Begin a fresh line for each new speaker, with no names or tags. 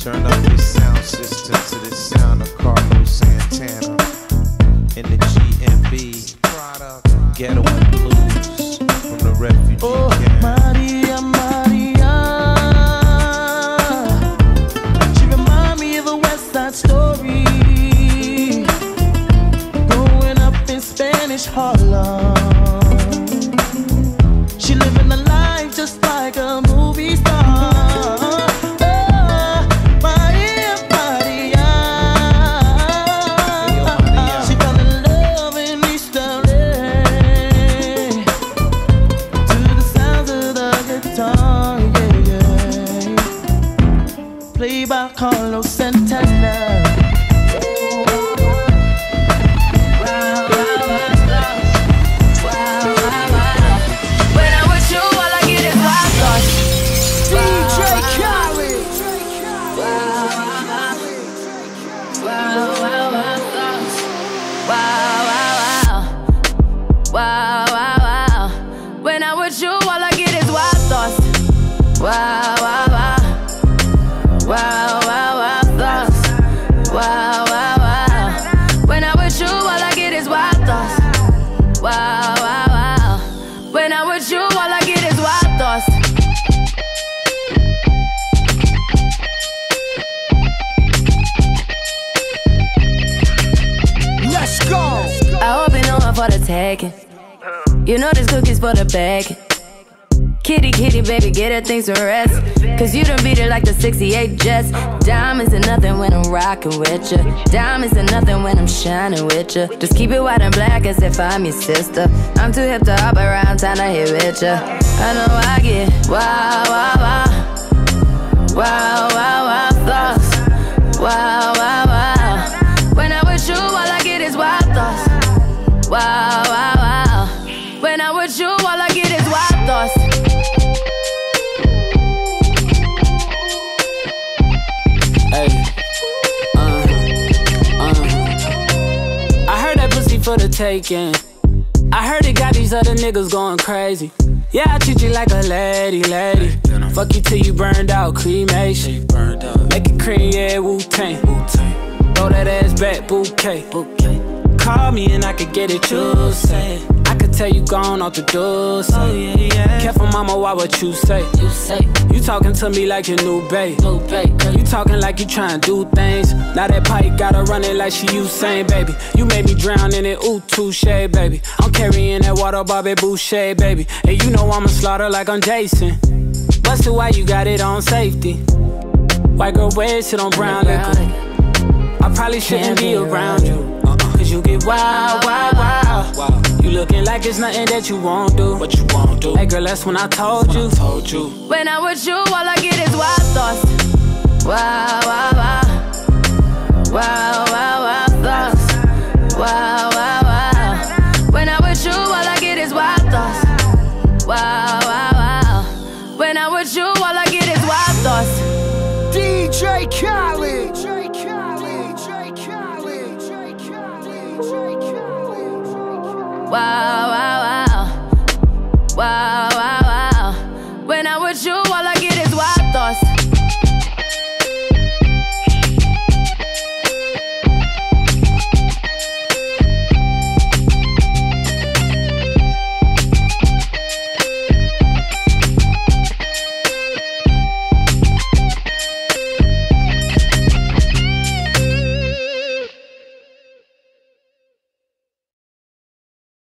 Turn up your sound system to the sound of Carlos Santana in the GMB. Ghetto and Blue. Guitar, yeah, yeah. Played by Carlos Santana.
When I'm with with you, all I get is wild thoughts.
Let's go.
I hope you know I'm for the taking. You know this cookie's for the bag. Kitty, kitty, baby, get her things to rest. Cause you done beat it like the 68 Jets. Diamonds are nothing when I'm rocking with ya. Diamonds are nothing when I'm shining with ya. Just keep it white and black as if I'm your sister. I'm too hip to hop around, time to hit with ya. I know I get wow. Wow, wow, wow,
for the taking. I heard it got these other niggas going crazy. Yeah, I treat you like a lady, lady. Fuck you till you burned out, cremation. Make it cream, yeah, Wu Tang. Throw that ass back, bouquet. Call me and I could get it, you say. Tell you gone off the door. Say. Oh, yeah, yeah. Careful, mama, why what you say? You say. You talking to me like your new babe. New babe. You talking like you trying to do things. Now that pipe gotta run it like she Usain, baby. You made me drown in it, ooh, touche, baby. I'm carrying that water, Bobby Boucher, baby. And you know I'ma slaughter like I'm Jason. Busted, why you got it on safety? White girl, wear shit on brown liquor. I probably shouldn't be around you. Uh-uh. Cause you get wild, wild, wild. You looking like it's nothing that you won't do. What you won't do. Hey girl, that's when I told you. told you.
When I'm with you, all I get is wild thoughts. Wow, wow, wow. Wow, wow, wow, thoughts. Wow, wow, wow. When I'm with you, all I get is wild thoughts. Wow, wow, wow. When I'm with you, all I get is wild thoughts.
DJ Khaled. DJ Khaled. DJ Khaled. DJ Khaled wow, wow,
wow. Wow, wow, wow. When I'm with you, all I get is wild thoughts.